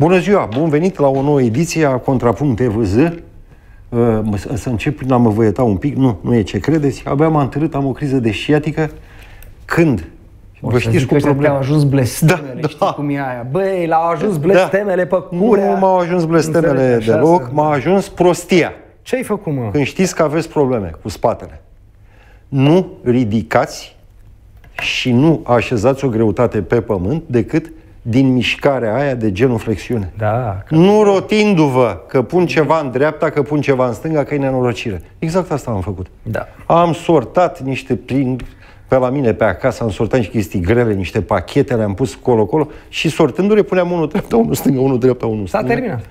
Bună ziua! Bun venit la o nouă ediție a Contrapunct TVZ. Uh, să încep prin a mă văieta un pic. Nu, nu e ce credeți. Abia m-am întâlnit, am o criză de șiatică. Când? O Vă știți cu probleme. au ajuns blestemele, da, știi da. cum e aia. Băi, l-au ajuns da. blestemele da. pe curea. Nu m-au ajuns blestemele deloc, m-a ajuns prostia. Ce ai făcut, mă? Când știți că aveți probleme cu spatele. Nu ridicați și nu așezați o greutate pe pământ decât din mișcarea aia de genuflexiune. Da. Că... Nu rotindu-vă că pun ceva în dreapta, că pun ceva în stânga, că e nenorocire. Exact asta am făcut. Da. Am sortat niște prin pe la mine pe acasă, am sortat niște chestii grele, niște pachete, le-am pus colo-colo și sortându-le puneam unul dreapta, unul stânga, unul dreapta, unul stânga. S-a terminat.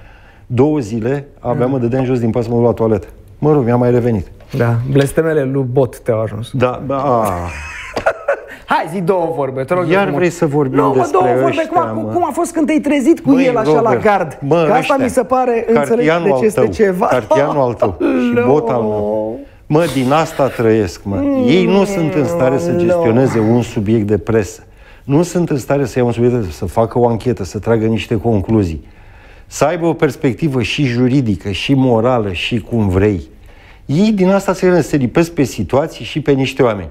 Două zile, abia mm. mă dădeam jos din pas, mă la toaletă. Mă rog, mi-a mai revenit. Da, blestemele lui Bot te-au ajuns. Da, a, Hai, zi două vorbe, te rog. Iar vrei să vorbim nu, mă, două vorbe, ăștia, cum, cum a fost când te-ai trezit cu Măi, el așa Robert, la gard? Mă, Că asta ăștia, mi se pare, înțeleg de ce este ceva. Cartianul al tău și bot al meu. Mă, din asta trăiesc, mă. Ei nu sunt în stare să gestioneze un subiect de presă. Nu sunt în stare să ia un subiect, să facă o anchetă, să tragă niște concluzii. Să aibă o perspectivă și juridică, și morală, și cum vrei. Ei din asta se, se lipesc pe situații și pe niște oameni.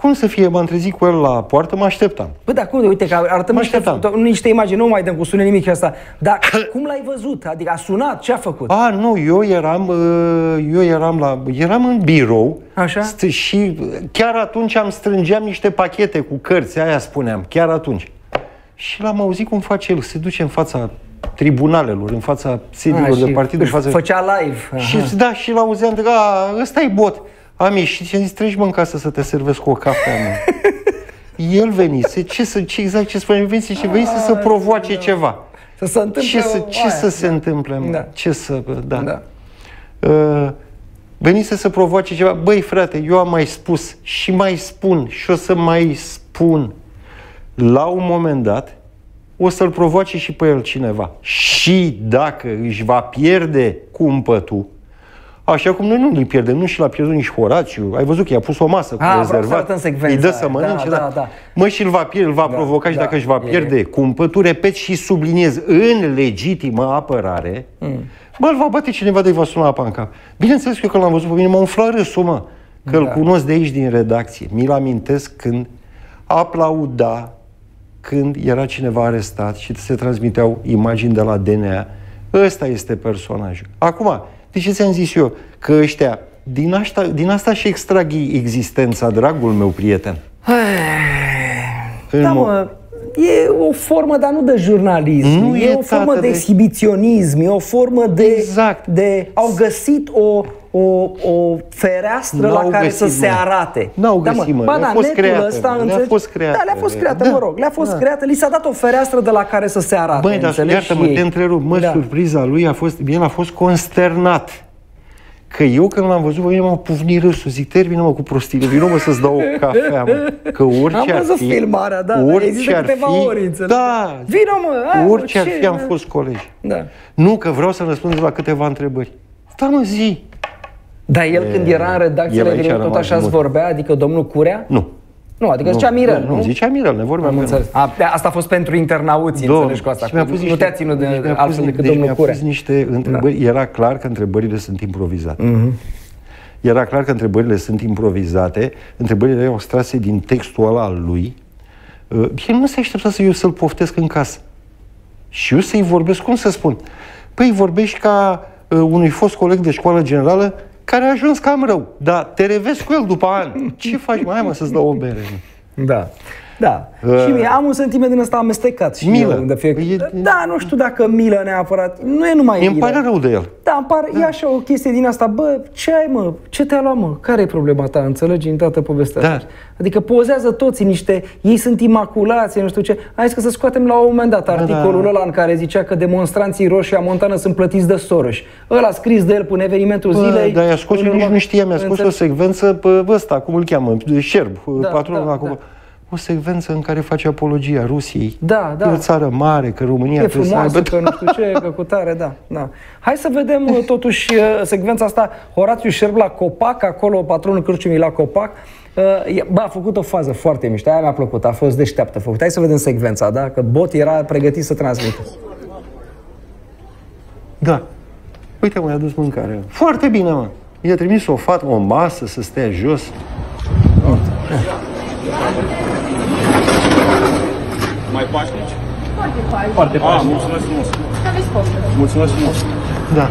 Cum să fie? M-am trezit cu el la poartă, mă așteptam. Bă, dar cum? Uite, că arătăm niște, niște imagini, nu mai dăm cu sune nimic asta. Dar cum l-ai văzut? Adică a sunat? Ce a făcut? A, nu, eu eram, uh, eu eram, la, eram în birou Așa? și chiar atunci am strângeam niște pachete cu cărți, aia spuneam, chiar atunci. Și l-am auzit cum face el, se duce în fața tribunalelor, în fața sediilor de partid. În fața... Făcea live. Aha. Și da, și l-auzeam, de, a, ăsta e bot. Am ieșit și am zis, treci mă în casă să te servesc cu o cafea, mă. El venise, ce, să, ce exact ce spune, venise și venise să provoace da. ceva. Să se întâmple Ce să, ce aia, să da. se întâmple, mă? Da. Ce să, da. da. Uh, venise să provoace ceva. Băi, frate, eu am mai spus și mai spun și o să mai spun. La un moment dat, o să-l provoace și pe el cineva. Și dacă își va pierde cumpătul, Așa cum noi nu îl pierdem, nu și l-a pierdut nici Horațiu. Ai văzut că i-a pus o masă cu A, rezervat. Îi dă să mănânce, da, da. da. Mă, și îl va pierde, îl va da, provoca și da, dacă își va pierde e. cumpătul, repet și subliniez, în legitimă apărare, mm. bă, îl va bate cineva de va suna apa în cap. Bineînțeles că eu când l-am văzut pe mine, m-a umflat râsul, mă. Că da. îl cunosc de aici din redacție. Mi-l amintesc când aplauda când era cineva arestat și se transmiteau imagini de la DNA. Ăsta este personajul. Acum, de ce ți-am zis eu? Că ăștia, din asta, din asta și extrag existența, dragul meu prieten. Da, mă, e o formă, dar nu de jurnalism. Nu e, e o formă de, de exhibiționism, e o formă de... Exact. de au găsit o, o, o fereastră la care găsit, să se arate. N-au da, găsit, mă. Ba, da, fost creată, ăsta, le-a fost creată. Da, le-a fost creată, da. mă rog. Le-a fost da. creată. Li s-a dat o fereastră de la care să se arate. Băi, dar iartă-mă, te întrerup. Mă, da. surpriza lui a fost, el a fost consternat. Că eu când l-am văzut, băi, m-am pufnit râsul, zic, termină-mă cu prostile, vină mă să-ți dau o cafea, mă. Că orice am văzut ar fi, filmarea, da, orice ar fi, ori, înțeleg. Da, vină mă, a, orice ar fi, am fost colegi. Da. Nu, că vreau să răspund la câteva întrebări. Da, mă, zi. Dar el e, când era în redacție, tot așa îți vorbea, adică domnul Curea? Nu. Nu, adică zicea Mirel, nu? Nu, zicea Mirel, ne vorbeam. A, asta a fost pentru internauții, Domn, înțelegi cu asta. Și pus nu te-a ținut de altfel decât deci domnul Curea. Pus niște întrebări, da. era clar că întrebările sunt improvizate. Mm-hmm. Era clar că întrebările sunt improvizate, întrebările erau strase din textul ăla al lui. Uh, el nu se aștepta să eu să-l poftesc în casă. Și eu să-i vorbesc, cum să spun? Păi vorbești ca uh, unui fost coleg de școală generală care a ajuns cam rău. Dar te revezi cu el după ani. Ce faci? Mai mă să-ți dau o bere. Da. Da. Uh, și mie am un sentiment din ăsta amestecat. Și milă. Eu, de fie... e... Da, nu știu dacă milă neapărat. Nu e numai Îmi pare rău de el. Da, îmi pare, da. e așa o chestie din asta. Bă, ce ai, mă? Ce te-a luat, mă? Care e problema ta? Înțelegi în toată povestea da. Adică pozează toți niște, ei sunt imaculați, nu știu ce. Hai să scoatem la un moment dat da, articolul da. ăla în care zicea că demonstranții roșii Montană sunt plătiți de Soros. Ăla scris de el până evenimentul Bă, zilei. Da, i-a scos, eu nici nu știam, mi-a scos o secvență pe ăsta, cum îl cheamă, Șerb, da, patronul da, acolo. Da o secvență în care face apologia Rusiei. Da, da. E o țară mare, că România e trebuie frumoasă, să aibă... că nu știu ce, că cu tare, da, da. Hai să vedem uh, totuși uh, secvența asta. Horațiu Șerb la Copac, acolo patronul Cârciumii la Copac. Uh, bă, a făcut o fază foarte mișto, aia mi-a plăcut, a fost deșteaptă făcut. Hai să vedem secvența, da? Că bot era pregătit să transmită. Da. Uite, mă, i-a dus mâncare. Foarte bine, mă. I-a trimis o fată, o masă să stea jos. Mai pașnici? Foarte fain. Foarte Ah, pașnic. mulțumesc frumos. Aveți poftă. Mulțumesc frumos. Da.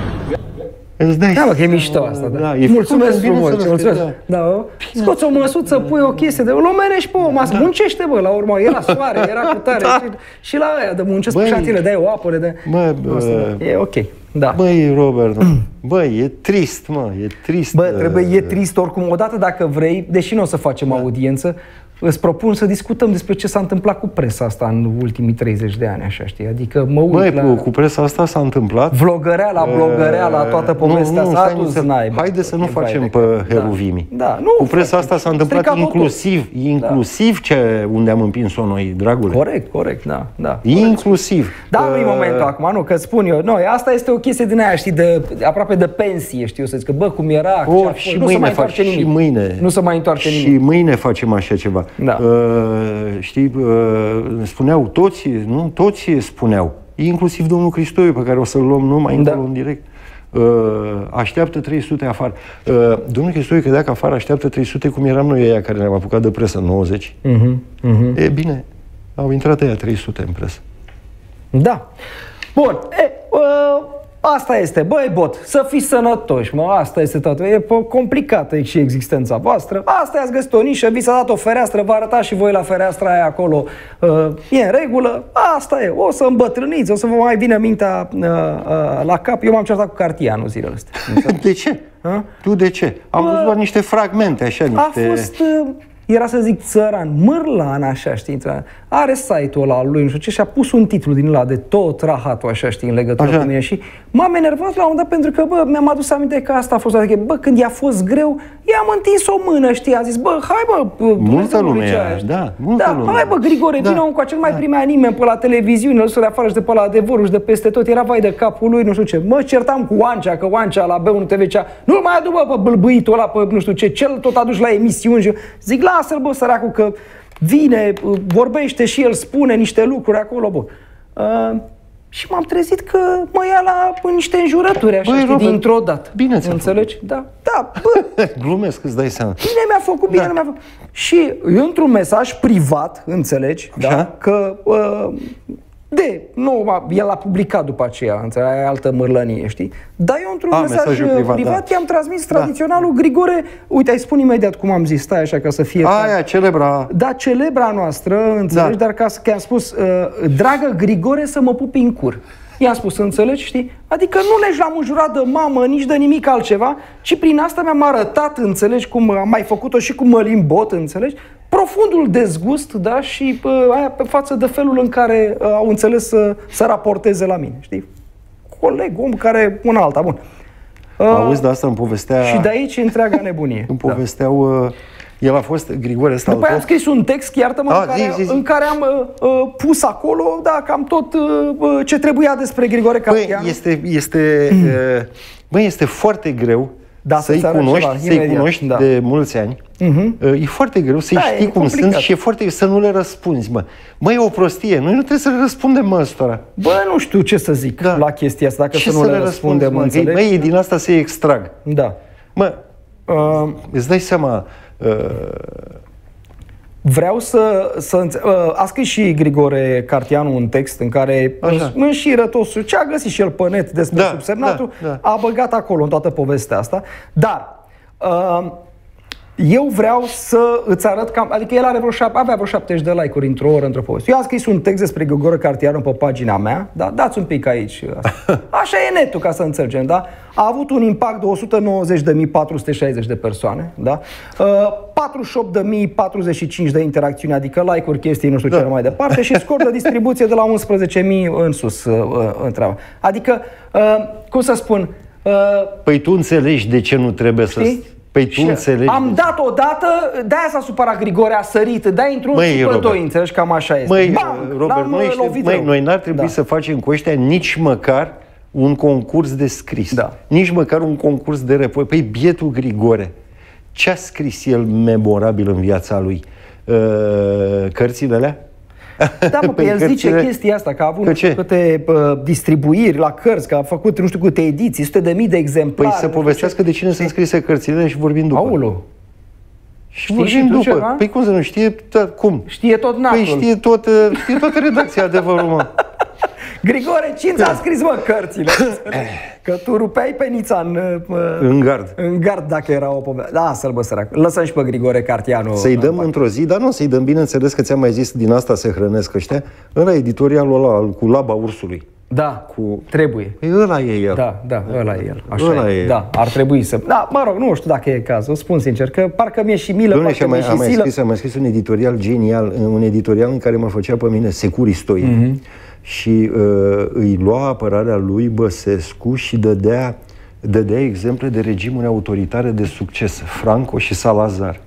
Îți dai Da, mă, că e mișto asta, da. Da, e mulțumesc foarte frumos, bineînțeles, mulțumesc. da. Da, o- scoți o măsuță, pui o chestie de... Îl omenești pe om, da. muncește, bă, la urmă. Era soare, era cu tare. Da. și, și la aia, de muncesc Băi. pe șantile, dai o apă, de... Bă, bă. Asta, da. E ok, da. Băi, Robert, băi, e trist, mă, e trist. Bă, trebuie, e trist oricum. Odată dacă vrei, deși nu o să facem audiență, îți propun să discutăm despre ce s-a întâmplat cu presa asta în ultimii 30 de ani, așa știi? Adică mă uit Băi, la... cu, cu presa asta s-a întâmplat. Vlogăreala, blogăreala, toată povestea nu, nu, asta, stai tu nițel. n-ai, bă, Haide să nu e vai facem de pe cap. heruvimi. Da, da nu Cu presa facem. asta s-a întâmplat Stricat totul. inclusiv, inclusiv ce, unde am împins-o noi, dragule. Corect, corect, da, da. Inclusiv. Da, nu-i Uh, momentul acum, nu, că spun eu. Noi, asta este o chestie din aia, știi, de, aproape de pensie, știu să zic, că bă, cum era, Oh, ce a fost, și nu se mâine mai faci, întoarce nimic. și mâine. Nu se mai întoarce și nimic. mâine facem așa ceva. Da. Uh, știi, uh, spuneau toți, nu? Toți spuneau. Inclusiv domnul Cristoiu, pe care o să-l luăm numai Da. încolo în direct. Uh, așteaptă 300 afară. Uh, domnul Cristoiu credea că afară așteaptă 300 cum eram noi ăia care ne-am apucat de presă în 90. Mhm, mhm. E bine, au intrat ăia 300 în presă. Da. Bun, e, uh, asta este, băi bot, să fiți sănătoși, mă, asta este tot. E po- complicată e și existența voastră. Asta i-ați găsit o nișă, vi s-a dat o fereastră, vă arătați și voi la fereastra aia acolo. Uh, e în regulă, asta e, o să îmbătrâniți, o să vă mai vină mintea uh, uh, la cap. Eu m-am certat cu Cartianu zilele astea. De ce? Ha? Tu de ce? Am Bă, văzut doar niște fragmente, așa, A niște... fost, uh, era să zic țăran, mârlan așa, știi, țăran. are site-ul ăla al lui, nu știu ce, și a pus un titlu din ăla de tot rahatul așa, știi, în legătură Așa. cu mine și m-am enervat la un moment dat pentru că, bă, mi-am adus aminte că asta a fost, adică, bă, când i-a fost greu, i-am întins o mână, știi, a zis, bă, hai bă, bă Dumnezeului lume ce e, ai, știi? da, multă da, lume. hai bă, Grigore, Da. vină cu acel mai primea nimeni pe la televiziune, îl de afară și de pe la adevărul și de peste tot, era vai de capul lui, nu știu ce. Mă certam cu Oancea, că Oancea la B1 TV cea, nu-l mai adu, bă, pe bâlbâitul ăla, pe nu știu ce, cel tot aduci la emisiuni și eu zic, lasă-l, bă, săracul, că vine, vorbește și el, spune niște lucruri acolo, bă. Uh, și m-am trezit că mă ia la niște înjurături, așa, Băi, știi, Robert, dintr-o dată. bine ți-a Înțelegi? Da, da, bă, Glumesc, îți dai seama. Bine mi-a făcut, bine Da. da. mi-a făcut. Și într-un mesaj privat, înțelegi, Așa. da, că uh, de, nu, a- el a publicat după aceea, înțelegi, aia e altă mărlănie, știi? Dar eu într-un A, mesaj mesajul privat, privat, privat da. i-am transmis tradiționalul Grigore, uite, îi spun imediat cum am zis, stai așa ca să fie... Aia, celebra... Da, celebra noastră, înțelegi, Da. dar ca să, că am spus, uh, dragă Grigore, să mă pupi în cur. I-am spus, înțelegi, știi? Adică nu legi l-am înjurat de mamă, nici de nimic altceva, ci prin asta mi-am arătat, înțelegi, cum am mai făcut-o și cu Mălin Bot, înțelegi? Profundul dezgust, da, și uh, aia pe față de felul în care uh, au înțeles să, să raporteze la mine, știi? Coleg, om care, un alta, bun. Uh, Auzi, de asta îmi povestea... și de aici întreaga nebunie. Îmi Da. povesteau... uh, El a fost, Grigore ăsta, După aia am scris un text, iartă-mă, Ah, în, care, zi, zi, zi. în care am uh, uh, pus acolo, da, cam tot uh, uh, ce trebuia despre Grigore Băi, Cartianu. este, este, uh, băi, este foarte greu Da, să-i să-ți arăt cunoști, ceva, să-i imediat, cunoști da. de mulți ani. Uh, E foarte greu să-i Da, știi e cum complicat. sunt și e foarte să nu le răspunzi, mă. Măi, e o prostie. Noi nu trebuie să le răspundem, mă, ăstora. Bă, nu știu ce să zic Da. la chestia asta, dacă Ce să nu le răspundem, mă? Că, înțelegi? Băi, e din asta să-i extrag. Da. Mă, Uh, îți dai seama, uh, vreau să, să înțe- uh, a scris și Grigore Cartianu un text în care Așa. în înșiră tot ce a găsit și el pe net despre Da, subsemnatul, da, da. a băgat acolo în toată povestea asta, dar uh, eu vreau să îți arăt cam, adică el are vreo șap, avea vreo 70 de like-uri într-o oră, într-o poveste. Eu am scris un text despre Grigore Cartianu pe pagina mea, da, dați un pic aici. asta. Așa e netul, ca să înțelegem, da? A avut un impact de 190.460 de persoane, da? Uh, 48.045 de interacțiuni, adică like-uri, chestii, nu știu ce Da. mai departe și scor de distribuție de la 11.000 în sus, uh, uh, întreabă. Adică, uh, cum să spun, uh, păi tu înțelegi de ce nu trebuie să... Știi? Păi tu Și înțelegi... Am de- dat odată, de-aia s-a supărat Grigore, a sărit, dai într-un Măi, și pe Robert. doi, înțelegi, cam așa este. Măi, Bang! Robert, L-am, noi, uh, știm, lovit măi, rău. noi n-ar trebui Da. să facem cu ăștia nici măcar un concurs de scris. Da. Nici măcar un concurs de repoi. Păi bietul Grigore, ce a scris el memorabil în viața lui? Uh, cărțile alea? Da, mă, Păi păi el zice cărțile- chestia asta, că a avut Că nu știu ce? câte uh, distribuiri la cărți, că a făcut nu știu câte ediții, sute de mii de Păi exemplare. să povestească de cine sunt scrise cărțile și vorbim după. Aulu, Și Știi vorbim și tu după. ceva? Păi cum să nu știe? Da, cum? știe tot natul. Păi știe, tot, uh, știe toată redacția adevărul, mă. Grigore Cinț a scris, mă, cărțile. că tu rupeai pe Nița în, uh, În gard. în gard dacă era o poveste. Da, să-l bă sărac. Lăsăm și pe Grigore Cartianu. Să-i în dăm parte. într-o zi, dar nu să-i dăm, bineînțeles că ți-am mai zis, din asta se hrănesc ăștia, ăla editorialul ăla al- cu laba ursului. Da, Cu- trebuie. Păi ăla e el. Da, da, ăla e el. Așa Ăla e. e. Da, ar trebui să... Da, mă rog, nu știu dacă e cazul, spun sincer, că parcă mi-e și milă, Dom'le, și parcă am mi-e mai, am și mai silă. scris, am mai scris un editorial genial, un editorial în care mă făcea pe mine securistoie. Mhm. Și uh, îi lua apărarea lui Băsescu și dădea, dădea exemple de regimuri autoritare de succes, Franco și Salazar.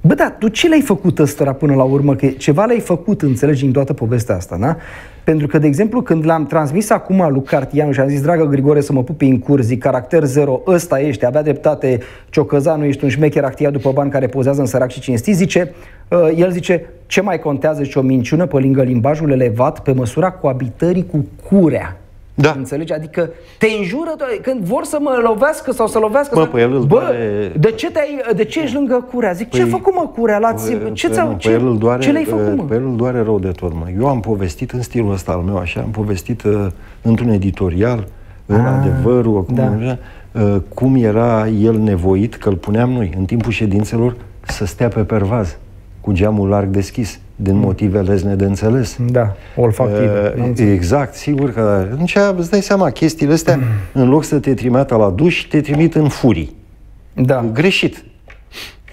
Bă, da, tu ce le-ai făcut ăstora până la urmă? Că ceva le-ai făcut, înțelegi, în toată povestea asta, da? Pentru că, de exemplu, când l-am transmis acum lui Cartianu și am zis, dragă Grigore, să mă pupi în curs, zic, caracter zero, ăsta ești, avea dreptate, Ciocăzanu, ești un șmecher actiat după bani care pozează în sărac și cinstit, zice, uh, el zice, ce mai contează și o minciună pe lângă limbajul elevat pe măsura coabitării cu curea. Da. Înțelegi? Adică te înjură to- când vor să mă lovească sau să lovească. Bă, sau... pe el îl Bă, doare- de ce, te-ai, de ce ești lângă curea? Zic, ce ai Păi- făcut mă curea? L-ați, ce, Pe- ți-au, nu, ce, pe el îl doare, ce le-ai făcut mă? Pe el îl doare rău de tot, mă. Eu am povestit în stilul ăsta al meu, așa, am povestit uh, într-un editorial, în adevărul, cum, da. uh, cum era el nevoit, că îl puneam noi, în timpul ședințelor, să stea pe pervaz, cu geamul larg deschis, din motive lezne de înțeles. Da, olfactive. Uh, exact, sigur că atunci îți dai seama, chestiile astea, în loc să te trimită la duș, te trimit în furii. Da, Greșit.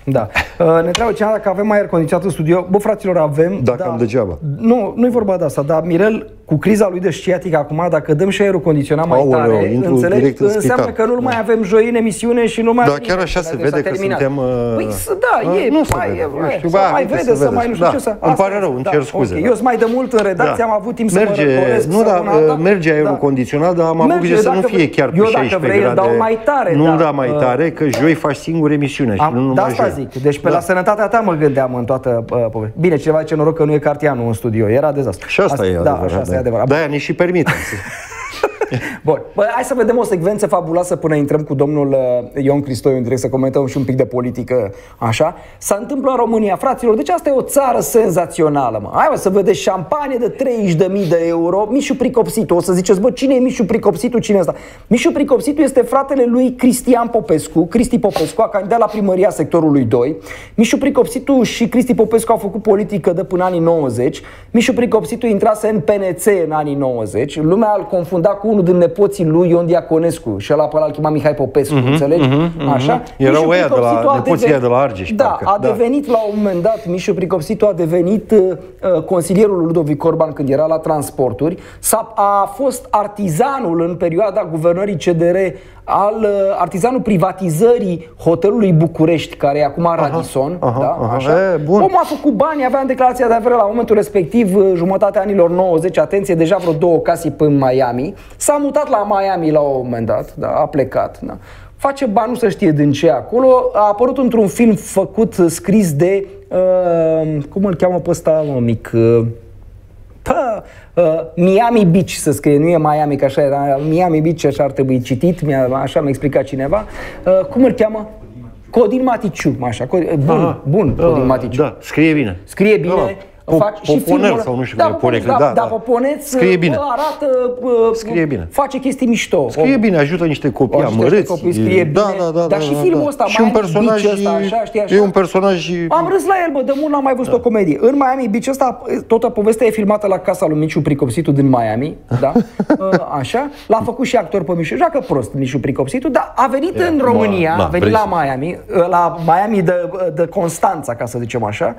da. Uh, ne întreabă cineva dacă avem aer condiționat în studio. Bă, fraților, avem. Dacă da. am degeaba. Nu, nu-i vorba de asta, dar Mirel, cu criza lui de sciatic acum, dacă dăm și aerul condiționat mai Aoleu, tare, intru înțelegi, direct în înseamnă spital. că nu mai avem joi în emisiune și nu mai Da, avem chiar nimic. așa se Deci vede s-a că terminat. suntem, uh, Păi să, da, uh, e, nu se mai, vede. e, Eu mai, știu, să ba, mai uite, vede, se să vede. mai nu știu Da, ce să... îmi asta pare e. rău, îmi Da, cer scuze, ok. da. Eu sunt mai de mult în redacție, am avut timp să merge, mă răcoresc. nu, să da, una alta. merge aerul Da. condiționat, dar am avut Merge, grijă să nu dacă fie vrei- chiar pe eu dacă 16 vrei, îl grade. dau mai tare, Nu da. da mai Uh, tare, că joi faci singur emisiunea și nu Am, de numai asta joi. zic. Deci pe Da. la sănătatea ta mă gândeam în toată uh, povestea. Bine, cineva ce noroc că nu e cartianul în studio. Era dezastru. Și asta, e Da, adevărat. așa asta e da. adevărat. De-aia ne și permitem. Bun. Bă, hai să vedem o secvență fabuloasă până intrăm cu domnul uh, Ion Cristoiu în direct să comentăm și un pic de politică, așa. S-a întâmplat în România, fraților, deci asta e o țară senzațională, mă. Hai mă, să vedeți șampanie de 30.000 de euro, Mișu Pricopsitu. O să ziceți, bă, cine e Mișu Pricopsitu, cine e ăsta? Mișu Pricopsitu este fratele lui Cristian Popescu, Cristi Popescu, a candidat la primăria sectorului 2. Mișu Pricopsitu și Cristi Popescu au făcut politică de până anii 90. Mișu Pricopsitu intrase în PNC în anii 90. Lumea îl confunda cu unul din nepoții lui Ion Diaconescu și ăla pe ăla îl chema Mihai Popescu, înțelegi? Așa? Erau Mișu ăia de la- Pricopsitu a nepoții devenit- ăia de la Argeș, Da, parcă, a da. devenit la un moment dat, Mișu Pricopsitu a devenit uh, uh, consilierul lui Ludovic Orban când era la transporturi. S-a, a fost artizanul în perioada guvernării CDR al uh, artizanul privatizării hotelului București, care e acum Radisson. aha, da, aha, așa. e, bun. Omul a făcut bani, avea în declarația de avere la momentul respectiv, uh, jumătatea anilor 90, atenție, deja vreo două casii în Miami. S-a mutat la Miami la un moment dat, da, a plecat. Da. Face bani, nu se știe din ce acolo. A apărut într-un film făcut, uh, scris de, uh, cum îl cheamă pe ăsta, mă, mic, uh, Pă, uh, Miami Beach să scrie, nu e Miami, că așa era, Miami Beach, așa ar trebui citit, mi-a, așa mi-a explicat cineva. Uh, cum îl cheamă? Codin Maticiu, așa, Codin, bun, Aha. bun, Codin Maticiu. Da, scrie bine. Scrie bine, Da. fac Po- și Poponel filmul sau nu știu da, cum e, Poponeț, poreclă, da, da, da, da. Poponeț Scrie bine. bă, arată, bă, Scrie bine. face chestii mișto. Scrie Om. bine, ajută niște copii Ajută niște amărâți. copii, scrie bine. Da, da, da. Dar da, și da, filmul da. ăsta, și un Miami personaj, Beach ăsta, așa, știi, așa? E un personaj... Am râs la el, bă, de mult n-am mai văzut o comedie. În Miami Beach ăsta, toată povestea e filmată la casa lui Mișu Pricopsitu din Miami, da? Uh, Așa. L-a făcut și actor pe Mișu. Joacă prost Mișu Pricopsitu, dar a venit în România, da, a venit vrei la Miami, uh, la Miami de, de Constanța, ca să zicem așa.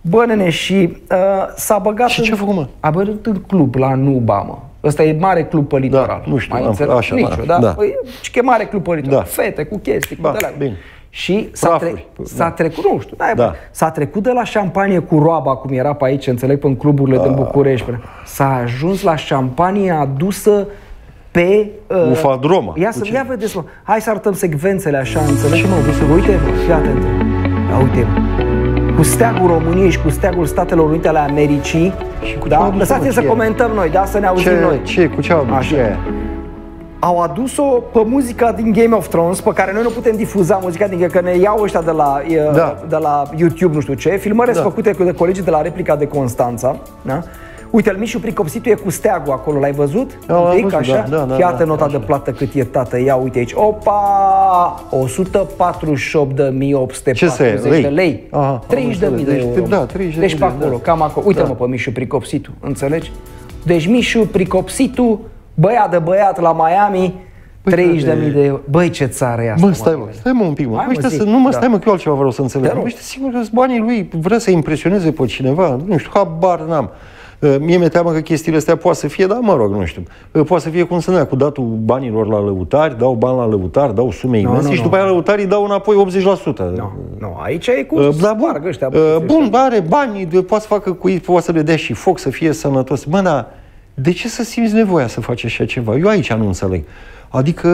Bă, nene, și uh, s-a băgat Și în, ce a făcut, mă? A băgat în club la Nuba, mă. Ăsta e mare club pe litoral. nu știu, Mai am- înțeles? așa, Nicio, da, da? da. Păi, și că e mare club pe litoral. Da. Fete cu chestii, cu Ba, de-alea. bine. Și s-a, Prafuri. s-a trecut, nu știu, da, Da. da. s-a trecut de la șampanie cu roaba, cum era pe aici, înțeleg, pe în cluburile din București. până- S-a ajuns la șampanie adusă pe... Uh, Ufadroma. Ia, Cu să, ce? ia vedeți, mă. Hai să arătăm secvențele așa, înțelegi, mă. Uite, mă, fii atent. Ia uite, mă. Cu steagul României și cu steagul Statelor Unite ale Americii. Și cu ce au da? adus-o, Lăsați mă, să ce? comentăm noi, da? Să ne auzim Ce, noi. ce, cu ce au adus? Așa. Ce e? Au adus-o pe muzica din Game of Thrones, pe care noi nu putem difuza muzica din că ne iau ăștia de la, e, Da. de la YouTube, nu știu ce, filmări Da. făcute cu de colegii de la replica de Constanța, da? Uite, Mișu Pricopsitu e cu steagul acolo, l-ai văzut? Da, Un l-am pic, văzut, așa? da, da, da, Și iată da, nota așa. de plată cât e, tată, ia uite aici. Opa! 148.840 Ce să e? de Lei? lei. Aha, 30.000 am înțeles. de Deci, euro. da, 30.000 Deci pe de- acolo, da. cam acolo. Uite-mă Da. pe Mișu Pricopsitu, înțelegi? Deci Mișu Pricopsitu, băiat de băiat la Miami, 30.000 de euro. Băi, ce țară e asta, Mă, stai mă, stai mă un pic, mă. Hai, Bă, mă, ăștia zi. să, nu mă, Da. stai mă, că eu altceva vreau să înțeleg. Te rog. Bă, ăștia, sigur că sunt banii lui, vrea să impresioneze pe cineva, nu știu, habar n-am. Uh, Mie mi-e teamă că chestiile astea poate să fie, dar mă rog, nu știu. Uh, Poate să fie cum să ne cu datul banilor la lăutari, dau bani la lăutari, dau sume imense nu, și nu. după aia lăutarii dau înapoi 80%. Nu, nu, aici e cu Uh, Da, bun, sparg ăștia. uh, bun, are bani, de- poate să facă cu ei, poate să le dea și foc, să fie sănătos. Mă, dar de ce să simți nevoia să faci așa ceva? Eu aici nu înțeleg. Adică,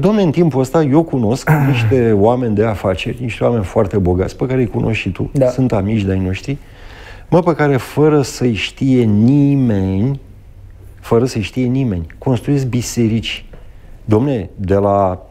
domne, în timpul ăsta eu cunosc niște oameni de afaceri, niște oameni foarte bogați, pe care îi cunoști și tu, Da. sunt amici de-ai noștri, mă, pe care fără să-i știe nimeni, fără să-i știe nimeni, construiesc biserici. Domne, de la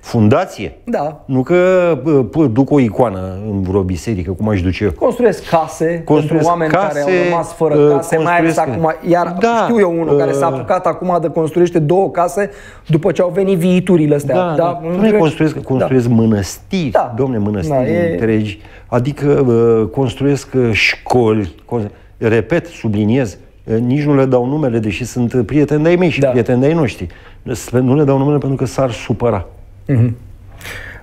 fundație, Da. nu că bă, bă, duc o icoană în vreo biserică, cum aș duce eu. Construiesc case pentru Construiesc oameni care case, au rămas fără uh, case, mai ales construiesc- acum. Iar Da, știu eu unul care s-a uh, apucat acum de construiește două case după ce au venit viiturile astea. Da, da. Nu ne construiesc, construiesc mănăstiri, Da. domne, mănăstiri Da, e- întregi. Adică uh, construiesc uh, școli, con- repet, subliniez, uh, nici nu le dau numele, deși sunt uh, prieteni de-ai mei și Da. prieteni de-ai noștri. Nu le dau numele pentru că s-ar supăra. Mhm.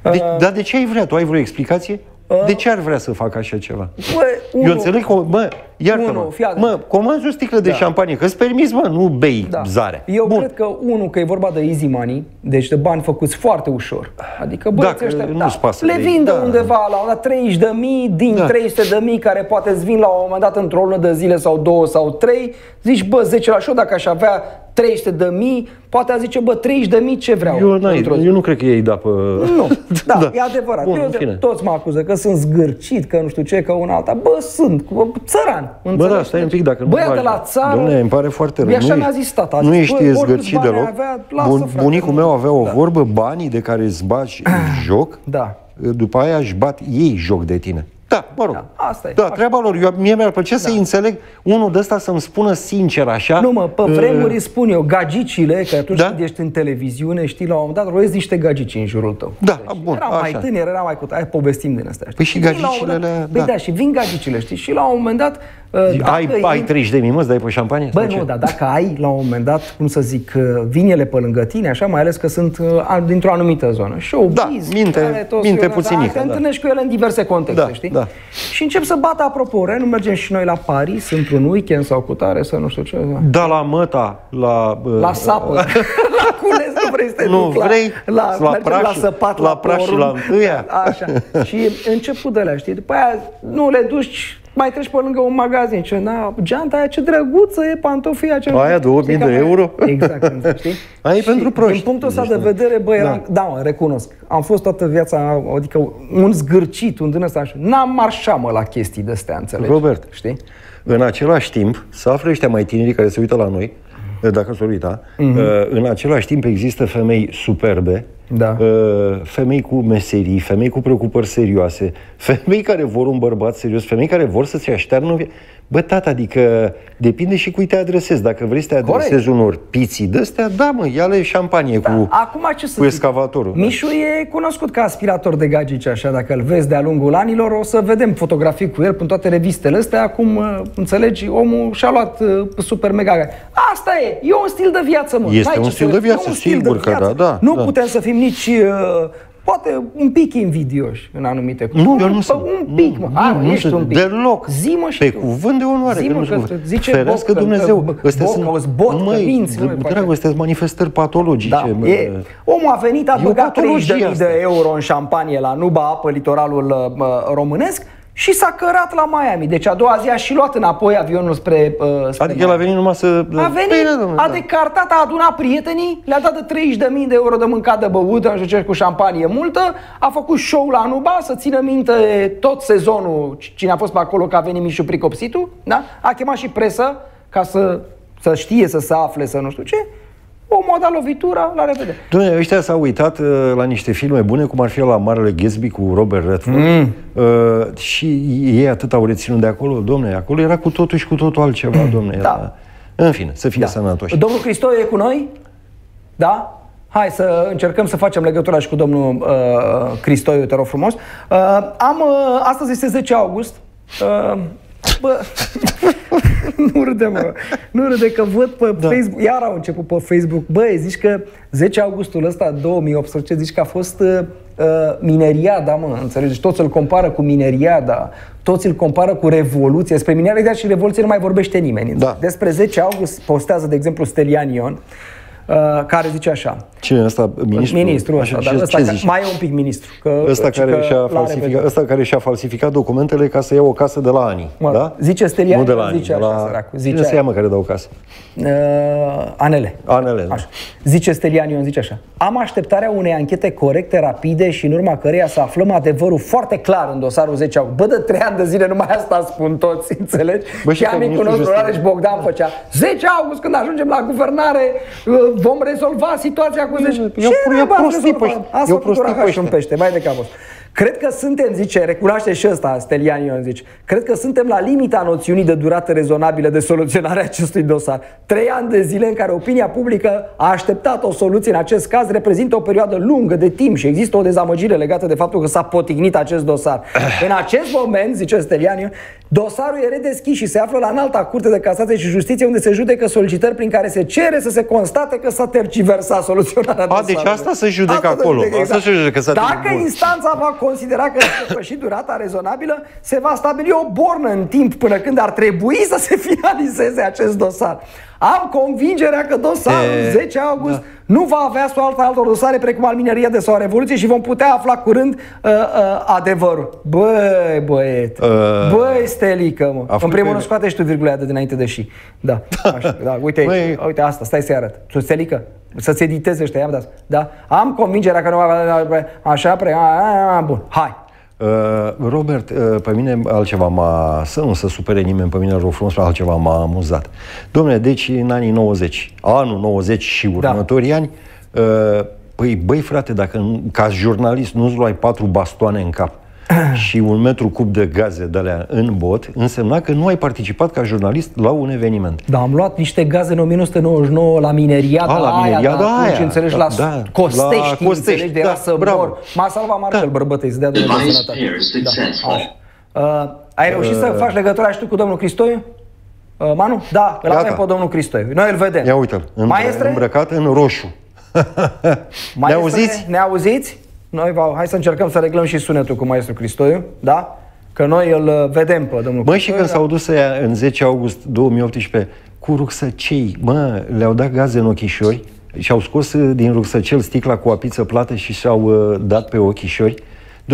De, Uh, dar de ce ai vrea? Tu ai vreo explicație? De ce ar vrea să facă așa ceva? Bă, Eu unul- înțeleg că, mă, iartă-mă, Unu, fii atent. mă, comanzi o sticlă de Da. șampanie, că-ți permis, mă, nu bei Da. zare. Eu Bun. cred că, unul, că e vorba de easy money, deci de bani făcuți foarte ușor. Adică băieții Dacă ăștia nu-ți pasă le de ei, vinde da. undeva la la 30 de mii din Da. 300 de mii care poate îți vin la un moment dat într-o lună de zile sau două sau trei, zici, bă, 10 la show, dacă aș avea 300 de mii, poate a zice, bă, 30 de mii ce vreau. Eu, n-ai, într-o zi. eu nu cred că ei da pe... Nu, da, da, e adevărat. Bun, eu, în fine. toți mă acuză că sunt zgârcit, că nu știu ce, că una alta. Bă, sunt, bă, țăran. Bă, înțelegi? da, stai un pic, dacă nu Băiat de bagi- la țară... Dom'le, îmi pare foarte rău. E așa Nu mi-a ești- zis tata. a Nu zis, ești bă, oricâți zgârcit bani deloc. Avea, lasă, Bun, frate, bunicul nu- meu avea o Da. vorbă, banii de care îți bagi joc, Da. după aia își bat ei joc de tine. Da, mă rog. Da, asta e. Da, Așa. treaba lor. Eu, mie mi-ar plăcea să-i înțeleg unul de ăsta să-mi spună sincer așa. Nu mă, pe uh, vremuri îți spun eu, gagicile, că atunci Da? când ești în televiziune, știi, la un moment dat roiezi niște gagici în jurul tău. Da, bun, Era mai așa. tânăr, era mai cu... Hai, povestim din astea. Păi știi? și vin la un moment gagicile dat- alea, Păi da. da, și vin gagicile, știi? Și la un moment dat... uh, dacă Ai, ai in- 30 de mii, mă, îți dai pe șampanie? Bă, Sau ce? nu, dar dacă ai, la un moment dat, cum să zic, uh, vin ele pe lângă tine, așa, mai ales că sunt uh, a- dintr-o anumită zonă. Showbiz, Da, minte- care toți minte eu- puținică, Te da. întâlnești cu ele în diverse contexte, Da, știi? da. Și încep să bată apropo, nu mergem și noi la Paris într-un weekend sau cu tare, să nu știu ce. Da, la măta, la... uh, La sapă. la cules, nu vrei să te Nu duc la, vrei? la, La mergem praș- la săpat, la la, praș și porumb. la întâia? Așa. Și început de la, știi? După aia nu le duci mai treci pe lângă un magazin. Ce, na, geanta aia ce drăguță e, pantofii aceia. Aia de 8000 Știi, de cam aia- euro? Exact, știi? Aia e Și pentru proști. Din punctul ăsta Deci, de da. vedere, băi, Da. da. da, mă, recunosc. Am fost toată viața, adică un zgârcit, un din ăsta. așa. N-am marșat, mă, la chestii de astea, înțelegi? Robert. Știi? În același timp, să află ăștia mai tineri care se uită la noi, dacă s-au uitat, Mhm. în același timp există femei superbe, Da. uh, femei cu meserii, femei cu preocupări serioase, femei care vor un bărbat serios, femei care vor să-ți aștearnă în vie- Bă, tata, adică depinde și cui te adresezi. Dacă vrei să te adresezi Corect. unor piții de astea, da, mă, ia-le șampanie cu, Da, Acum ce să cu zic? excavatorul. Mișu e cunoscut ca aspirator de gagici, așa, dacă îl vezi de-a lungul anilor, o să vedem fotografii cu el în toate revistele astea, acum, uh, înțelegi, omul și-a luat uh, super mega. Asta e, e un stil de viață, mă. Este N-ai un ce stil să- de viață, e un stil sigur de că viață. da, da, Nu da. putem să fim nici, uh, poate, un pic invidioși în anumite Nu, eu nu Bă, sunt. Un pic, mă. Nu, Hai, nu, mă, ești sunt un pic. deloc. Zi, mă, și Pe tu. cuvânt de onoare, Zi, că mă, nu că știu. zice Ferească Boc, Dumnezeu. că- Astea Boc, sunt, auzi, bot, că măi, minți, măi, d- poate. dragă, astea sunt manifestări patologice. Da, mă. e, omul a venit, a E o băgat 30.000 patologie de asta. euro în șampanie la Nuba, pe litoralul uh, românesc și s-a cărat la Miami. Deci a doua zi a și luat înapoi avionul spre, uh, spre Adică el a venit numai să... a venit, Păi, da, domnule, a da. decartat, a adunat prietenii, le-a dat de 30.000 de euro de mâncat, de băut, nu știu ce, cu șampanie multă, a făcut show la Anuba, să țină minte tot sezonul, cine a fost pe acolo, că a venit Mișu Pricopsitu, da? a chemat și presă ca să, să știe, să se afle, să nu știu ce, o moda lovitura, la revedere. Dom'le, ăștia s-au uitat uh, la niște filme bune, cum ar fi la Marele Gatsby cu Robert Redford. Mm. Uh, și ei atât au reținut de acolo, domne, acolo era cu totul și cu totul altceva, domne. Era... Da. În fine, să fie da. sănătoși. Domnul Cristoiu e cu noi? Da? Hai să încercăm să facem legătura și cu domnul uh, Cristoiu, te rog frumos. Uh, am, uh, astăzi este 10 august. Uh, bă, nu râde, mă. Nu râde că văd pe da. Facebook, iar au început pe Facebook. Băi, zici că 10 augustul ăsta 2018, zici că a fost uh, mineriada, mă, înțelegi? Toți îl compară cu mineriada, toți îl compară cu Revoluția. Despre mineriada și Revoluție nu mai vorbește nimeni. Da. Despre 10 august postează, de exemplu, Stelian Ion, uh, care zice așa. Cine e ăsta? Ministru? Ministrul ăsta, Așa, dar ce, ăsta ce ca, zice? mai e un pic ministru. Că, Ăsta ci care, că și-a la falsificat, revedere. ăsta care și-a falsificat documentele ca să ia o casă de la ani. Mă, da? zice Stelian, Nu de la ani, zice de așa, la... săracul, Cine zice- se ia, mă, care dau casă? Uh, Anele. Anele, da. Așa. Zice Stelian Ion, zice așa. Am așteptarea unei anchete corecte, rapide și în urma căreia să aflăm adevărul foarte clar în dosarul 10 august. Bă, de 3 ani de zile numai asta spun toți, înțelegi? Bă, și și că amicul ministrul nostru, Justiției- Rareș Bogdan, făcea 10 august, când ajungem la guvernare, uh, vom rezolva situația cu 10... E o- Ce e o naiba ați prostie pe rezolvat? ăștia. Ați E o făcut prostie oraș pe în ăștia. pește, mai de capul. Cred că suntem, zice, recunoaște și ăsta Stelian Ion, zice, cred că suntem la limita noțiunii de durată rezonabilă de soluționare a acestui dosar. Trei ani de zile în care opinia publică a așteptat o soluție în acest caz reprezintă o perioadă lungă de timp și există o dezamăgire legată de faptul că s-a potignit acest dosar. în acest moment, zice Stelian Ion, dosarul e redeschis și se află la înalta curte de casație și justiție unde se judecă solicitări prin care se cere să se constate că s-a tergiversat soluționarea A, deci dosarului. asta se judecă Asta se acolo. judecă, Asta se judecă, că s-a Dacă terminat. instanța va considera că s-a depășit durata rezonabilă, se va stabili o bornă în timp până când ar trebui să se finalizeze acest dosar. Am convingerea că dosarul E, 10 august da. nu va avea soarta altor dosare precum al mineriei sau a Revoluției și vom putea afla curând uh, uh, adevărul. Băi, băiet, Uh, băi, Stelică, mă. a În făcut primul pe- rând scoate și tu virgulea de dinainte de și. Da, așa, da, uite, Băi- aici, uite asta, stai să-i arăt. Tu, Stelică, să-ți editeze ăștia, i-am dat. Da? Am convingerea că nu va așa, pre... a, a, a, bun, hai. Uh, Robert, uh, pe mine altceva m-a... Să nu se supere nimeni pe mine, rog frumos, altceva m-a amuzat. Domnule, deci în anii 90, anul 90 și următorii ani, uh, păi, băi frate, dacă nu- ca jurnalist nu-ți luai patru bastoane în cap și un metru cub de gaze de alea în bot, însemna că nu ai participat ca jurnalist la un eveniment. Da, am luat niște gaze în 1999 la mineriada A, la aia, mineriada da, atunci, aia. înțelegi, Da, la da, Costești, la Costești, înțelegi, de da, era să bravo. mor. M-a salvat Marcel Da. bărbătăi, să dea Dumnezeu Device sănătate. here is successful. așa. Uh, ai reușit să faci legătura și tu cu domnul Cristoiu? Uh, Manu? Da, îl Gata. avem pe domnul Cristoiu. Noi îl vedem. Ia uite-l, îmbră- Maestre? îmbrăcat în roșu. Ne Maestre, auziți? Ne auziți? Noi va, hai să încercăm să reglăm și sunetul cu maestru Cristoiu, da? Că noi îl uh, vedem pe domnul Bă, și Cristoiu, când da. s-au dus să ia în 10 august 2018 cu rucsăcei, mă, le-au dat gaze în ochișori și-au scos uh, din rucsăcel sticla cu apiță plată și și-au uh, dat pe ochișori.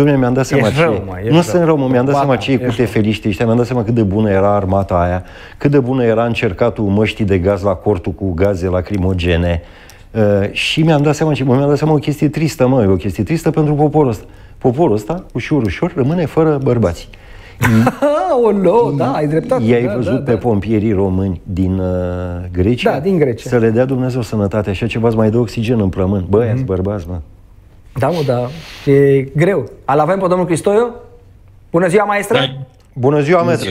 Dom'le, mi-am dat seama Ești ce rău, e. mă, ești Nu rău. sunt rău, mă, mi-am dat Ba seama da, ce e cu ești rău. tefeliștii ăștia, mi-am dat seama cât de bună era armata aia, cât de bună era încercatul măștii de gaz la cortul cu gaze lacrimogene. Uh, și mi-am dat seama, ce, mă, mi-am dat seama o chestie tristă, mă, e o chestie tristă pentru poporul ăsta. Poporul ăsta, ușor, ușor, rămâne fără bărbați. Ah, olo, da, ai dreptate. I-ai da, văzut da, pe da. pompierii români din uh, Grecia? Da, din Grecia. Să le dea Dumnezeu sănătate, așa ceva îți mai dă oxigen în plămân. Băi, mm bărbați, mă. Da, mă, da, e greu. Al avem pe domnul Cristoiu? Bună ziua, maestră! Da. Bună ziua, metru.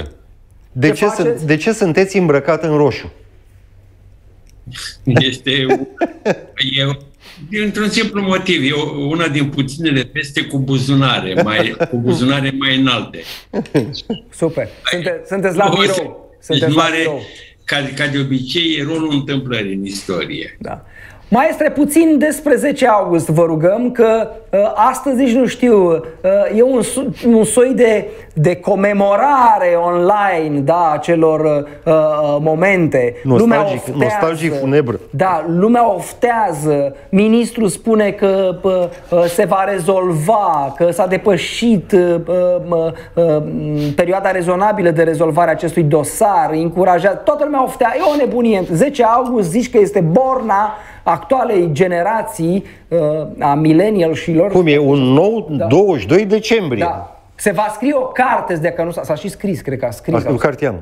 De Ce ce, sunt, faceți? de ce sunteți îmbrăcat în roșu? Este e, dintr-un simplu motiv. E o- una din puținele veste cu buzunare, mai, cu buzunare mai înalte. Super. Sunte, sunteți la O să- birou. Deci Sunteți nu la are, birou. ca, ca de obicei, e rolul întâmplării în istorie. Da. Maestre, puțin despre 10 august, vă rugăm, că uh, astăzi nici nu știu, uh, e un, un soi de, de comemorare online, da, acelor uh, uh, momente. Nostalgic, oftează, nostalgic funebr. Da, lumea oftează, ministrul spune că uh, se va rezolva, că s-a depășit uh, uh, uh, perioada rezonabilă de rezolvare a acestui dosar, încurajează, toată lumea oftea, e o nebunie. 10 august zici că este borna actualei generații uh, a millennialșilor. Cum e? Un nou da. 22 decembrie. Da. Se va scrie o carte, de că nu s-a, s-a și scris, cred că a scris. Un cartian.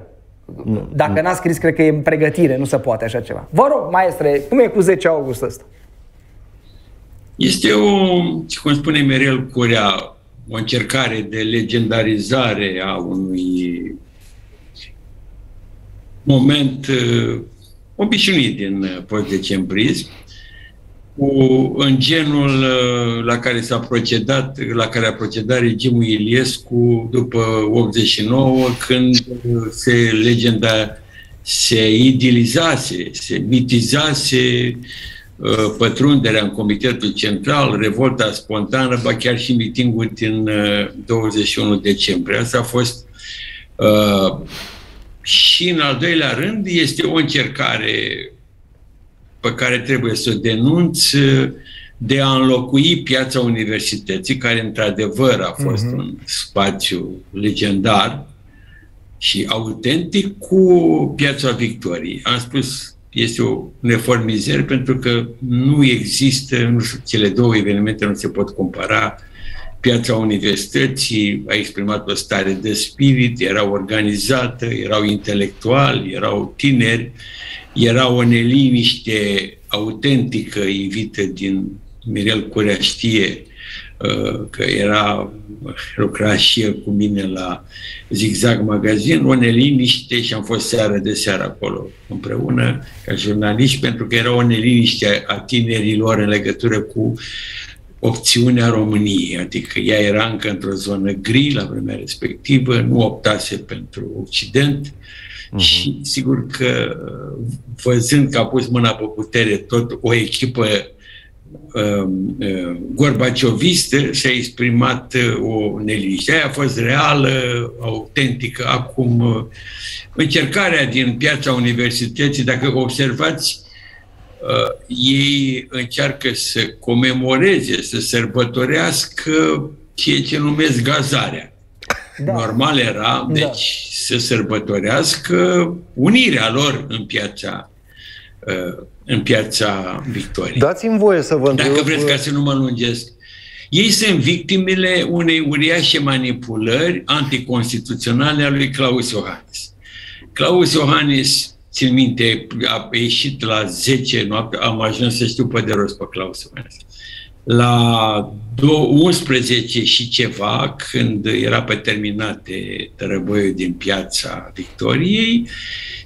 Dacă n-a scris, cred că e în pregătire, nu se poate așa ceva. Vă rog, maestre, cum e cu 10 august ăsta? Este o, cum spune Merel Curea, o încercare de legendarizare a unui moment uh, obișnuit din uh, post-decembrism, cu, în genul uh, la care s-a procedat, la care a procedat regimul Iliescu după 89, când uh, se legenda se idilizase, se mitizase pătrunderea în Comitetul Central, revolta spontană, ba chiar și mitingul din 21 decembrie. Asta a fost uh, și în al doilea rând este o încercare pe care trebuie să o denunț de a înlocui piața universității, care într-adevăr a fost uh-huh. un spațiu legendar și autentic, cu piața Victoriei. Am spus, este o neformizare pentru că nu există, nu știu, cele două evenimente nu se pot compara piața universității a exprimat o stare de spirit, era organizată, erau intelectuali, erau tineri, era o neliniște autentică invită din Mirel Curea știe uh, că era lucra și el cu mine la Zigzag Magazin, o neliniște și am fost seară de seară acolo împreună ca jurnaliști pentru că era o neliniște a tinerilor în legătură cu opțiunea României, adică ea era încă într-o zonă gri la vremea respectivă, nu optase pentru Occident uh-huh. și sigur că văzând că a pus mâna pe putere tot o echipă uh, uh, gorbaciovistă și-a exprimat uh, o neliniște. Aia a fost reală, autentică. Acum, uh, încercarea din piața universității, dacă observați, uh, ei încearcă să comemoreze, să sărbătorească ceea ce numesc gazarea. Da. Normal era, da. deci, da. să sărbătorească unirea lor în piața uh, în piața Victoriei. Dați-mi voie să vă întreb... Dacă vreți ca să nu mă lungesc. Ei sunt victimele unei uriașe manipulări anticonstituționale a lui Claus Iohannis. Claus Iohannis țin minte, a ieșit la 10 noapte, am ajuns să știu pe de rost pe Claus La 11 și ceva, când era pe terminate războiul din piața Victoriei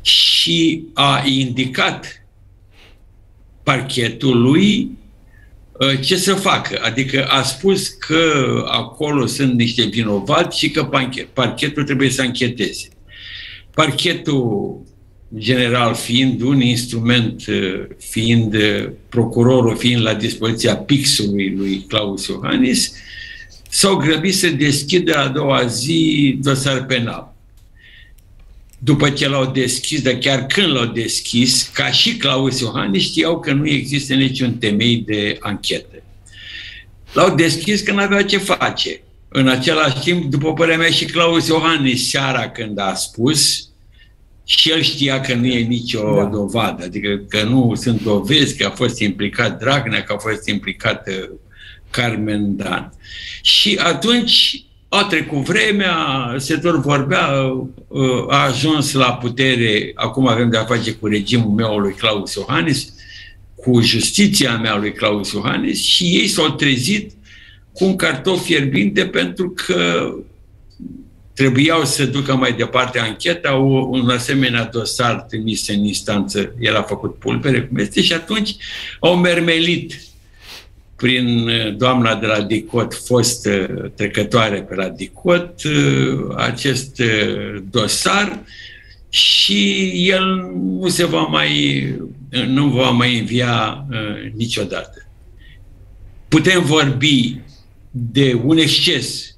și a indicat parchetului uh, ce să facă. Adică a spus că acolo sunt niște vinovați și că parchetul trebuie să încheteze. Parchetul general fiind un instrument, uh, fiind uh, procurorul, fiind la dispoziția pixului lui Claus Iohannis, s-au grăbit să deschidă a doua zi dosar penal. După ce l-au deschis, dar chiar când l-au deschis, ca și Claus Iohannis știau că nu există niciun temei de anchetă. L-au deschis că n-aveau ce face. În același timp, după părerea mea, și Claus Iohannis seara când a spus, și el știa că nu e nicio da. dovadă, adică că nu sunt dovezi că a fost implicat Dragnea, că a fost implicat uh, Carmen Dan. Și atunci a trecut vremea, se tot vorbea, uh, a ajuns la putere, acum avem de-a face cu regimul meu lui Claus Iohannis, cu justiția mea lui Claus Iohannis și ei s-au trezit cu un cartof fierbinte pentru că trebuiau să ducă mai departe ancheta, un asemenea dosar trimis în instanță, el a făcut pulbere, cum este, și atunci au mermelit prin uh, doamna de la DICOT, fost trecătoare pe la DICOT, uh, acest uh, dosar și el nu se va mai nu va mai învia uh, niciodată. Putem vorbi de un exces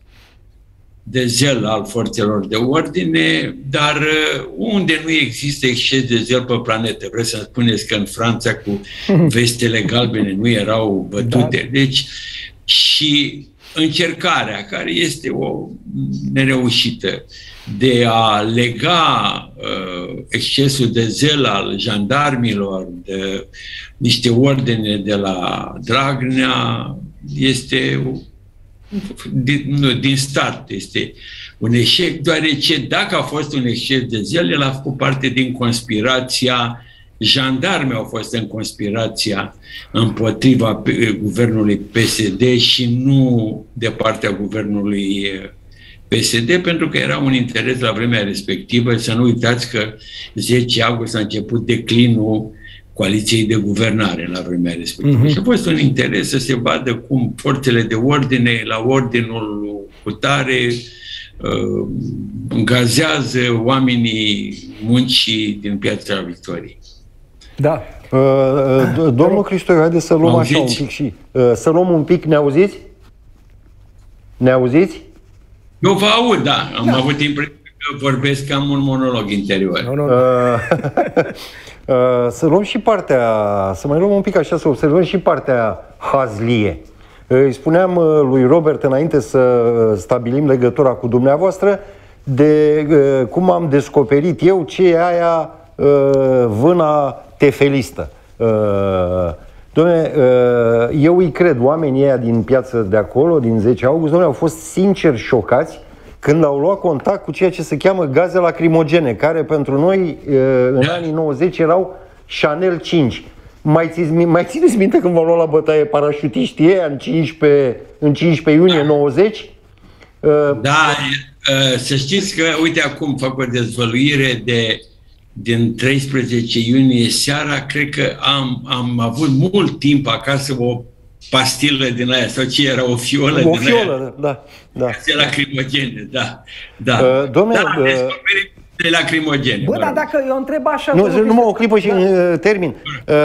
de zel al forțelor de ordine, dar uh, unde nu există exces de zel pe planetă? Vreți să spuneți că în Franța cu vestele galbene nu erau bătute? Da. Deci, și încercarea, care este o nereușită, de a lega uh, excesul de zel al jandarmilor, de niște ordine de la Dragnea, este din, nu, din start este un eșec, deoarece dacă a fost un eșec de zel, el a făcut parte din conspirația jandarme au fost în conspirația împotriva guvernului PSD și nu de partea guvernului PSD, pentru că era un interes la vremea respectivă. Să nu uitați că 10 august a început declinul coaliției de guvernare la vremea respectivă. Uh-huh. Și a fost un interes să se vadă cum forțele de ordine, la ordinul cutare, uh, îngazează oamenii muncii din Piața Victoriei. Da. Uh, uh, domnul Cristoiu, haideți să luăm așa un pic și... Uh, să luăm un pic, ne auziți? Ne auziți? Eu vă aud, da. Am da. avut impresia că vorbesc cam un monolog interior. No, no, no. Uh, să luăm și partea, să mai luăm un pic așa, să observăm și partea hazlie. Îi spuneam uh, lui Robert înainte să uh, stabilim legătura cu dumneavoastră de cum am descoperit eu ce e aia vâna tefelistă. Dom'le, eu îi cred, oamenii ăia din piață de acolo, din 10 august, dom'le, au fost sincer șocați când au luat contact cu ceea ce se cheamă gaze lacrimogene, care pentru noi în da. anii 90 erau Chanel 5. Mai, țiți, mai țineți minte când v-au luat la bătaie parașutiștii ei în 15, în 15 iunie 90? Da, să știți că, uite, acum fac o dezvăluire de din 13 iunie seara, cred că am, am avut mult timp acasă o pastilă din aia, sau ce era, o fiolă o din fiolă, aia. da, da. De lacrimogene, da, da. Uh, domnule, da, uh, de lacrimogene. Bă, dar dacă eu întreb așa... Nu, numai o clipă și da. Uh, termin. Uh,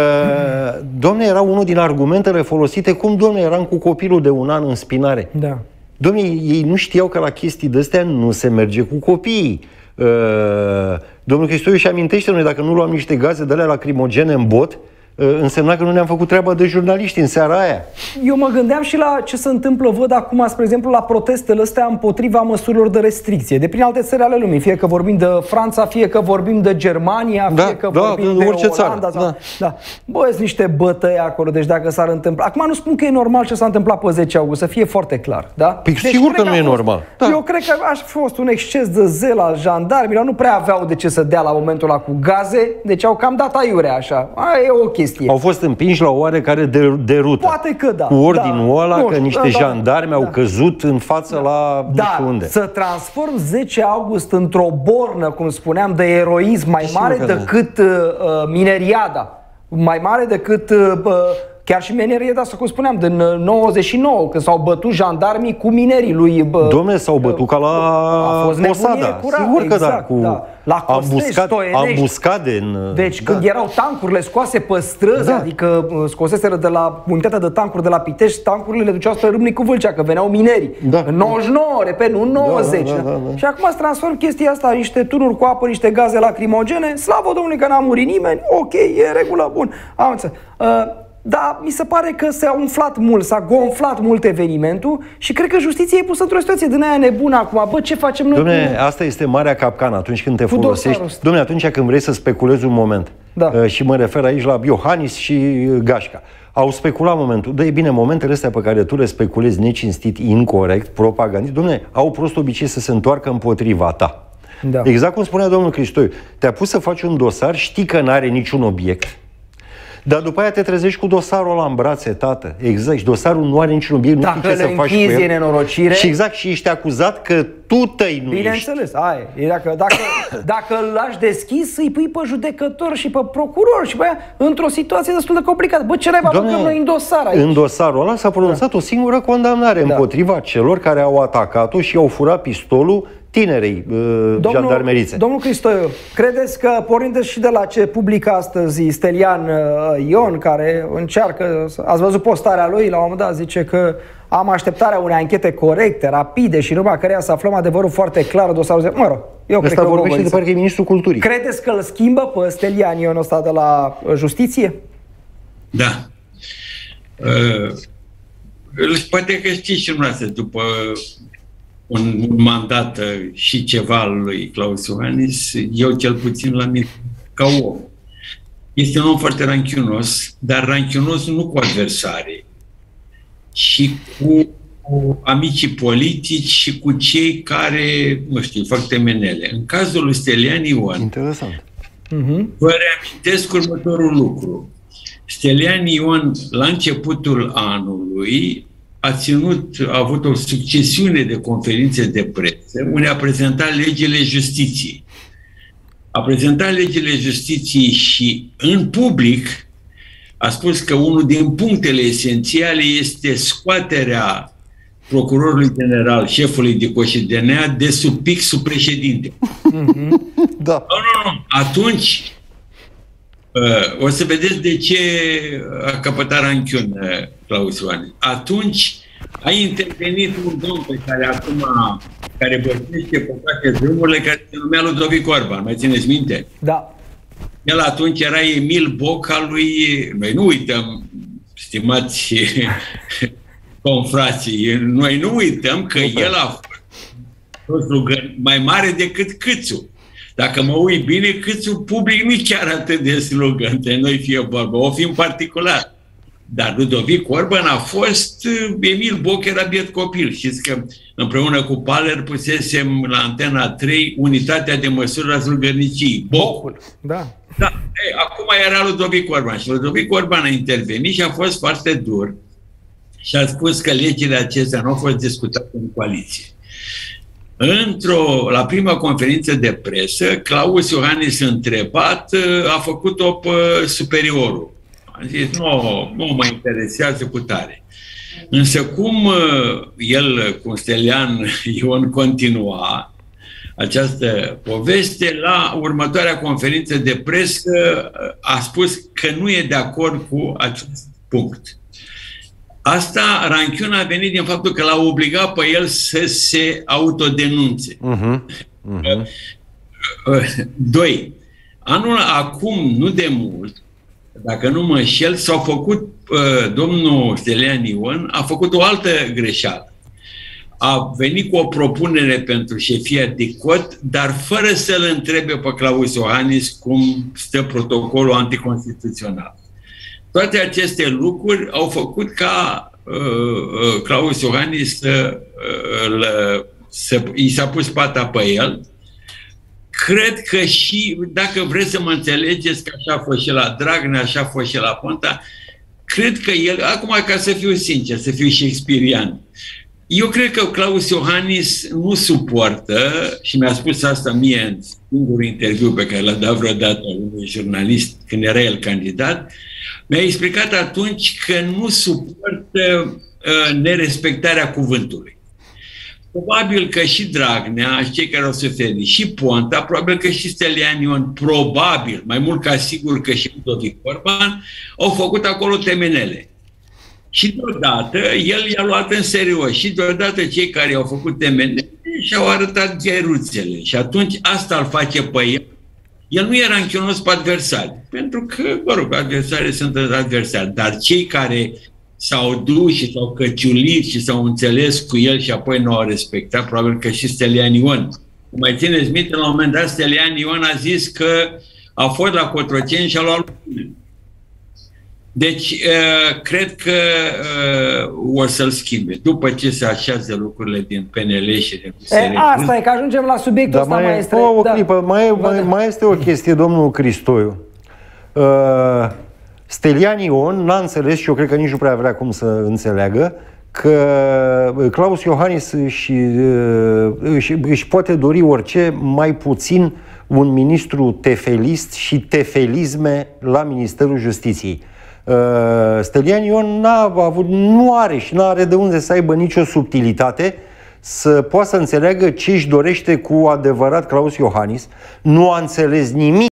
domnule, era unul din argumentele folosite, cum, domnule, eram cu copilul de un an în spinare. Da. Domnule, ei nu știau că la chestii de astea nu se merge cu copiii. Uh, domnul Cristoiu și amintește, noi dacă nu luam niște gaze de alea lacrimogene în bot, uh, Ă, însemna că nu ne-am făcut treaba de jurnaliști în seara aia. Eu mă gândeam și la ce se întâmplă, văd acum, spre exemplu, la protestele astea împotriva măsurilor de restricție, de prin alte țări ale lumii, fie că vorbim de Franța, fie că vorbim de Germania, da, fie că da, vorbim de, orice Olanda. Țară. Sau, da. Da. Bă, sunt niște bătăi acolo, deci dacă s-ar întâmpla... Acum nu spun că e normal ce s-a întâmplat pe 10 august, să fie foarte clar, da? Păi deci sigur că nu e fost, normal. Da. Eu cred că aș fost un exces de zel al jandarmilor, nu prea aveau de ce să dea la momentul ăla cu gaze, deci au cam dat aiurea așa. Aia e o chestie. Au fost în împinși la o oarecare de, de rută. Poate că da. Cu ordinul da. ăla nu că niște da, jandarmi da, au căzut în față da. la da. nu știu unde. să transform 10 august într-o bornă, cum spuneam, de eroism mai mare decât uh, uh, mineriada, mai mare decât uh, uh Chiar și minerie, asta cum spuneam, din 99, uh, când s-au bătut jandarmii cu minerii lui... Bă, Domne, s-au bătut ca la a fost Posada. Curat, Sigur că exact, da, cu da. La ambuscade, ambuscade în... Deci da. când erau tancurile scoase pe străzi, da. adică uh, scoseseră de la unitatea de tancuri de la Pitești, tancurile le duceau spre Râmnicu Vâlcea, că veneau minerii. Da. În 99, repet, nu în 90. Da, da, da, da, da. Și acum se transform chestia asta, niște tunuri cu apă, niște gaze lacrimogene, slavă Domnului că n-a murit nimeni, ok, e regulă, bun. Am înțeles. Uh, dar mi se pare că s-a umflat mult, s-a gonflat mult evenimentul și cred că justiția e pusă într-o situație din aia nebună acum. Bă, ce facem noi? Dom'le, cu... asta este marea capcană atunci când te cu folosești. Dom'le, atunci când vrei să speculezi un moment. Da. Uh, și mă refer aici la Iohannis și uh, Gașca. Au speculat momentul. Da, e bine, momentele astea pe care tu le speculezi necinstit, incorrect, propagandist, domne, au prost obicei să se întoarcă împotriva ta. Da. Exact cum spunea domnul Cristoiu. Te-a pus să faci un dosar, știi că n-are niciun obiect, dar după aia te trezești cu dosarul ăla în brațe, tată. Exact. Și dosarul nu are niciun obiect, nu Dacă știi ce să faci cu el. nenorocire... Și exact, și ești acuzat că tu tăi nu Bineînțeles, ești. aia. E dacă, dacă, dacă îl lași deschis, îi pui pe judecător și pe procuror și pe aia într-o situație destul de complicată. Bă, ce naiba băgăm noi în dosar aici? În dosarul ăla s-a pronunțat da. o singură condamnare da. împotriva celor care au atacat-o și au furat pistolul tinerei uh, jandarmerițe. Domnul Cristoiu, credeți că, pornind și de la ce publică astăzi Stelian uh, Ion, care încearcă, ați văzut postarea lui, la un moment dat zice că am așteptarea unei anchete corecte, rapide și numai căreia să aflăm adevărul foarte clar dosarul. Mă rog, eu Asta cred că vorbește de parcă e ministrul culturii. Credeți că îl schimbă pe Stelian Ion ăsta de la uh, justiție? Da. Uh, poate că știți și dumneavoastră, după un, un mandat uh, și ceva al lui Claus Iohannis, eu cel puțin l-am ca om. Este un om foarte ranchiunos, dar ranchiunos nu cu adversarii, și cu amicii politici și cu cei care, nu știu, fac temenele. În cazul lui Stelian Ion, Interesant. vă reamintesc următorul lucru. Stelian Ion, la începutul anului, a ținut, a avut o succesiune de conferințe de presă unde a prezentat legile justiției. A prezentat legile justiției și în public a spus că unul din punctele esențiale este scoaterea procurorului general, șefului de DNA, de sub pic sub președinte. Da. Nu, nu, nu. Atunci, uh, o să vedeți de ce a căpătat ranchiun Claus Ioane. Atunci a intervenit un domn pe care acum, care bătește pe toate drumurile, care se numea Ludovic Orban. Mai țineți minte? Da. El atunci era Emil Boca lui... Noi nu uităm, stimați confrații, noi nu uităm că el a fost slugăn mai mare decât Câțu. Dacă mă uit bine, Câțu public nu chiar atât de slugăn, de noi fie vorba, o fi în particular. Dar Ludovic Orban a fost Emil Boc era biet copil. Știți că împreună cu Paler pusesem la Antena 3 unitatea de măsură a slugărnicii. Bocul. Da. Da. Ei, acum era Ludovic Orban și Ludovic Orban a intervenit și a fost foarte dur și a spus că legile acestea nu au fost discutate în coaliție. Într-o, la prima conferință de presă, Claus Iohannis întrebat a făcut-o pe superiorul. A zis, nu, nu mă interesează cu tare. Însă cum el, cu Stelian Ion, continua, această poveste, la următoarea conferință de presă a spus că nu e de acord cu acest punct. Asta, ranchiuna a venit din faptul că l-a obligat pe el să se autodenunțe. Uh-huh. Uh-huh. Doi, anul acum, nu de mult, dacă nu mă înșel, s-au făcut, uh, domnul Stelian Ion a făcut o altă greșeală a venit cu o propunere pentru șefia de cot, dar fără să-l întrebe pe Claus Iohannis cum stă protocolul anticonstituțional. Toate aceste lucruri au făcut ca uh, uh, Claus Iohannis să, uh, să i s-a pus pata pe el. Cred că și, dacă vreți să mă înțelegeți, că așa a fost și la Dragnea, așa a fost și la Ponta, cred că el, acum ca să fiu sincer, să fiu și experian, eu cred că Claus Iohannis nu suportă, și mi-a spus asta mie în singurul interviu pe care l-a dat vreodată unui jurnalist când era el candidat, mi-a explicat atunci că nu suportă uh, nerespectarea cuvântului. Probabil că și Dragnea, și cei care au suferit, și Ponta, probabil că și Stelian Ion, probabil, mai mult ca sigur că și Ludovic Orban, au făcut acolo temenele. Și deodată el i-a luat în serios și deodată cei care au făcut temele și-au arătat gheruțele. Și atunci asta îl face pe el. El nu era închionos pe adversari, pentru că, mă rog, adversarii sunt adversari, dar cei care s-au dus și s-au căciulit și s-au înțeles cu el și apoi nu au respectat, probabil că și Stelian Ion. Mai țineți minte, la un moment dat Stelian Ion a zis că a fost la Cotroceni și a luat deci, uh, cred că uh, o să-l schimbe. După ce se așează lucrurile din PNL și de USR. E, asta e, că ajungem la subiectul ăsta, mai maestre. O, o da. clipă, mai, mai, mai este o chestie, domnul Cristoiu. Uh, Stelian Ion n-a înțeles și eu cred că nici nu prea vrea cum să înțeleagă că Claus Iohannis își, își, își poate dori orice, mai puțin un ministru tefelist și tefelisme la Ministerul Justiției. Uh, Stelian Ion n-a avut, nu are și nu are de unde să aibă nicio subtilitate să poată să înțeleagă ce își dorește cu adevărat Claus Iohannis, nu a înțeles nimic